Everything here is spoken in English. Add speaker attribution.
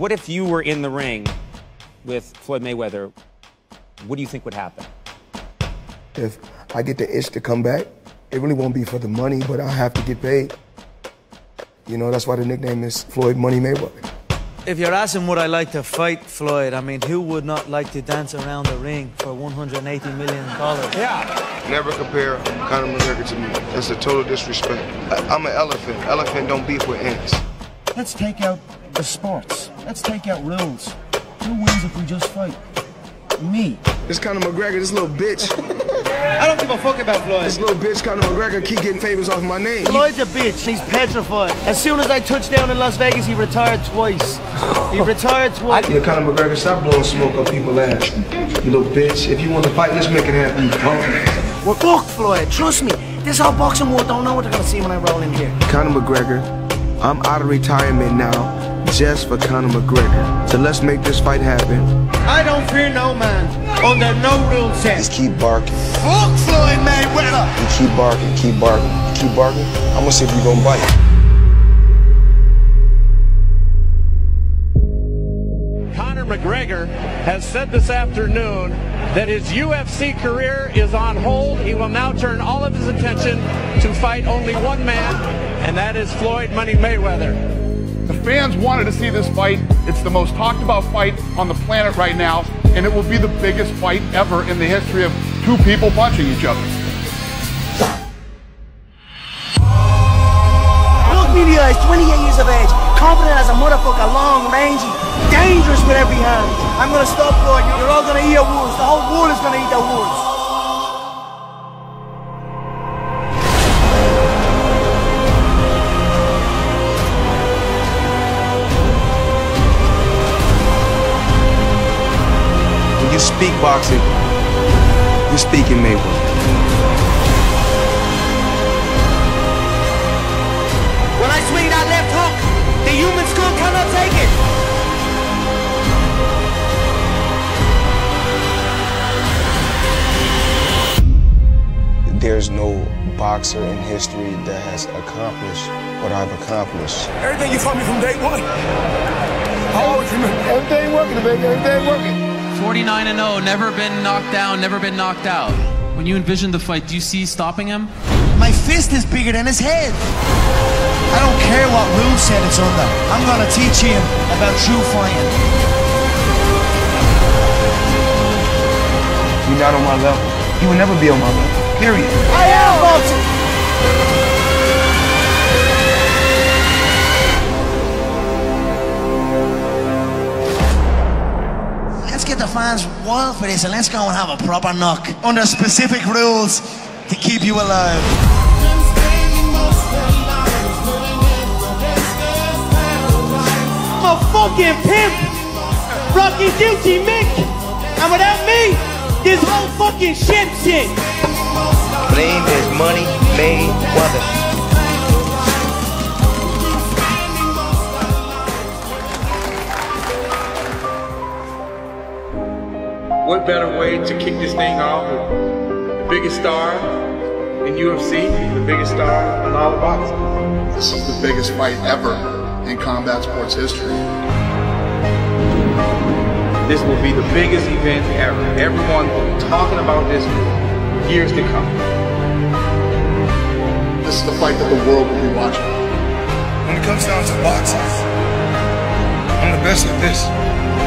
Speaker 1: What if you were in the ring with Floyd Mayweather? What do you think would happen?
Speaker 2: If I get the itch to come back, it really won't be for the money, but I have to get paid. You know, that's why the nickname is Floyd Money Mayweather.
Speaker 3: If you're asking would I like to fight Floyd, I mean, who would not like to dance around the ring for 180 million dollars?
Speaker 1: Yeah.
Speaker 2: Never compare Conor McGregor to me. That's a total disrespect. I, am an elephant. Elephant don't beef with ants.
Speaker 4: Let's take out the sports. Let's take out rules. Who wins if we just fight? Me.
Speaker 2: This Conor McGregor, this little bitch.
Speaker 3: I don't give a fuck about Floyd.
Speaker 2: This little bitch, Conor McGregor, keep getting favors off my name.
Speaker 3: Floyd's a bitch. He's petrified. As soon as I touched down in Las Vegas, he retired twice. He retired twice.
Speaker 2: Yeah, Conor McGregor, stop blowing smoke up people's ass. You little bitch. If you want to fight, let's make it happen.
Speaker 4: Well, fuck Floyd. Trust me. This whole boxing world don't know what they're gonna see when I roll in here.
Speaker 2: Conor McGregor, I'm out of retirement now just for Conor McGregor. So let's make this fight happen.
Speaker 3: I don't fear no man under no rule set.
Speaker 2: Just keep barking.
Speaker 3: Fuck Floyd Mayweather!
Speaker 2: You keep barking, keep barking, keep barking. I'm gonna see if you gonna bite.
Speaker 5: Conor McGregor has said this afternoon that his UFC career is on hold. He will now turn all of his attention to fight only one man, and that is Floyd Money Mayweather.
Speaker 6: The fans wanted to see this fight. It's the most talked about fight on the planet right now, and it will be the biggest fight ever in the history of two people punching each other.
Speaker 4: Look me in the eyes, 28 years of age, confident as a motherfucker, long, rangy, dangerous with every hand. I'm gonna stop Floyd. You're all gonna eat your wounds. The whole world is gonna eat their wounds.
Speaker 2: Speak boxing, you're speaking Mayweather.
Speaker 4: When I swing that left hook, the human skull cannot take
Speaker 2: it. There's no boxer in history that has accomplished what I've accomplished.
Speaker 4: Everything you taught me from day one.
Speaker 2: How old you? Everything working, baby. Everything working.
Speaker 7: 49 and 0, never been knocked down, never been knocked out. When you envision the fight, do you see stopping him?
Speaker 4: My fist is bigger than his head. I don't care what rule set it's under. I'm gonna teach him about true fighting.
Speaker 2: You're not on my level. You will never be on my level. Period.
Speaker 4: I am Let's get the fans wild for this and let's go and have a proper knock under specific rules to keep you alive.
Speaker 3: I'm a fucking pimp! Rocky Duty Mick! And without me, this whole fucking shit shit!
Speaker 8: Name is Money Mayweather.
Speaker 9: What better way to kick this thing off with the biggest star in UFC, the biggest star in all of boxing.
Speaker 6: This is the biggest fight ever in combat sports history.
Speaker 9: This will be the biggest event ever. Everyone will be talking about this for years to come.
Speaker 6: This is the fight that the world will be watching.
Speaker 2: When it comes down to boxing, I'm the best at this.